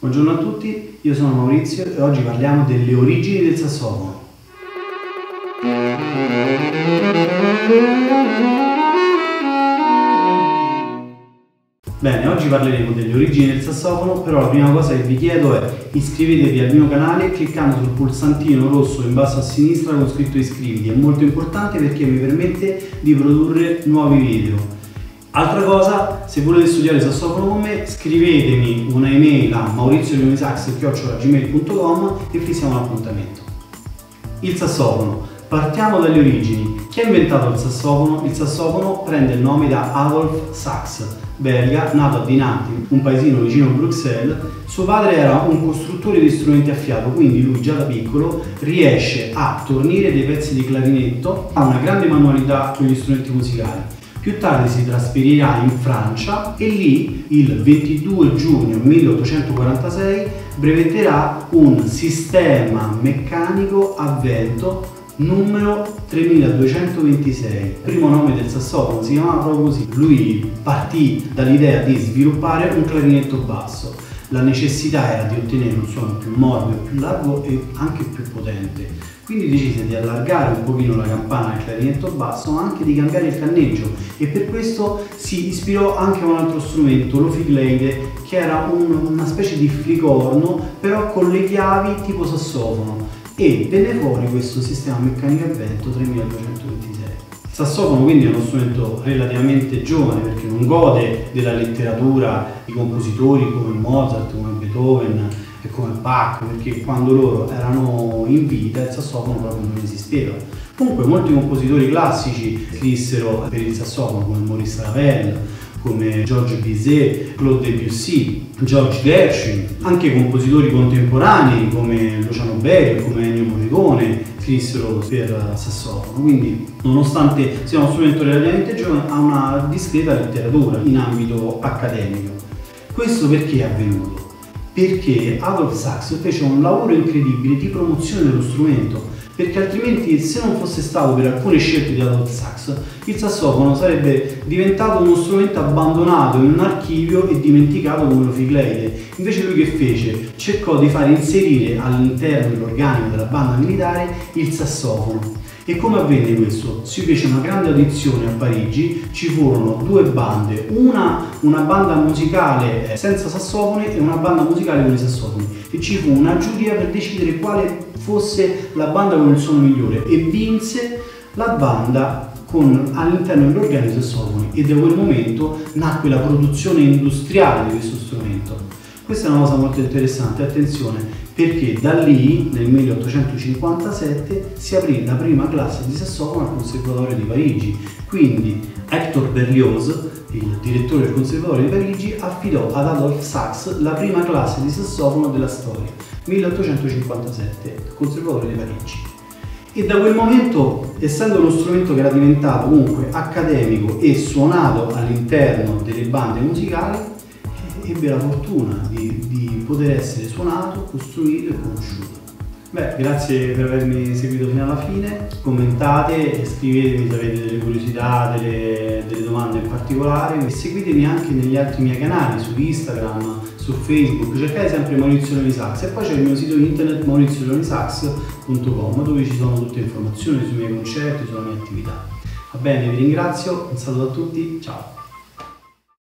Buongiorno a tutti, io sono Maurizio e oggi parliamo delle origini del sassofono. Bene, oggi parleremo delle origini del sassofono, però la prima cosa che vi chiedo è iscrivetevi al mio canale cliccando sul pulsantino rosso in basso a sinistra con scritto iscriviti, è molto importante perché mi permette di produrre nuovi video. Altra cosa, se volete studiare sassofono con me, scrivetemi una email a maurizio.gmail.com e fissiamo un appuntamento. Il sassofono. Partiamo dalle origini. Chi ha inventato il sassofono? Il sassofono prende il nome da Adolf Sachs, belga, nato a Dinanti, un paesino vicino a Bruxelles. Suo padre era un costruttore di strumenti a fiato, quindi lui già da piccolo riesce a tornire dei pezzi di clarinetto, ha una grande manualità con gli strumenti musicali più tardi si trasferirà in Francia e lì il 22 giugno 1846 brevetterà un sistema meccanico a vento numero 3226. Il primo nome del sassofono si chiamava proprio così. Lui partì dall'idea di sviluppare un clarinetto basso. La necessità era di ottenere un suono più morbido, più largo e anche più potente quindi decise di allargare un pochino la campana del clarinetto basso, ma anche di cambiare il canneggio e per questo si ispirò anche a un altro strumento, l'oficleide, che era un, una specie di flicorno, però con le chiavi tipo sassofono e venne fuori questo sistema meccanico a vento 3226. Sassofono quindi è uno strumento relativamente giovane perché non gode della letteratura di compositori come Mozart, come Beethoven, e come Bach, perché quando loro erano in vita il sassofono proprio non esisteva. Comunque molti compositori classici scrissero per il sassofono come Maurice Ravel, come Georges Bizet, Claude Debussy, George Gershwin, anche compositori contemporanei come Luciano Berio, come Ennio Morricone scrissero per sassofono, quindi nonostante sia uno strumento relativamente giovane ha una discreta letteratura in ambito accademico. Questo perché è avvenuto? perché Adolf Sachs fece un lavoro incredibile di promozione dello strumento, perché altrimenti se non fosse stato per alcune scelte di Adolf Sachs, il sassofono sarebbe diventato uno strumento abbandonato in un archivio e dimenticato come lo Figleide. Invece lui che fece? Cercò di fare inserire all'interno dell'organico della banda militare il sassofono e come avvenne questo? Si fece una grande audizione a Parigi, ci furono due bande, una, una banda musicale eh, senza sassofoni e una banda musicale con i sassofoni e ci fu una giuria per decidere quale fosse la banda con il suono migliore e vinse la banda con all'interno dell'organico i sassofoni e da quel momento nacque la produzione industriale di questo strumento. Questa è una cosa molto interessante, attenzione, perché da lì nel 1857 si aprì la prima classe di sassofono al Conservatorio di Parigi. Quindi Hector Berlioz, il direttore del Conservatorio di Parigi, affidò ad Adolf Sachs la prima classe di sassofono della storia, 1857, Conservatorio di Parigi. E da quel momento, essendo uno strumento che era diventato comunque accademico e suonato all'interno delle bande musicali, ebbe la fortuna di, di poter essere suonato, costruito e conosciuto. Beh, grazie per avermi seguito fino alla fine, commentate, scrivetemi se avete delle curiosità, delle, delle domande in particolare e seguitemi anche negli altri miei canali, su Instagram, su Facebook, cercate sempre Maurizio Leonisax e poi c'è il mio sito internet maurizioleonisax.com dove ci sono tutte le informazioni sui miei concerti, sulla mia attività. Va bene, vi ringrazio, un saluto a tutti, ciao!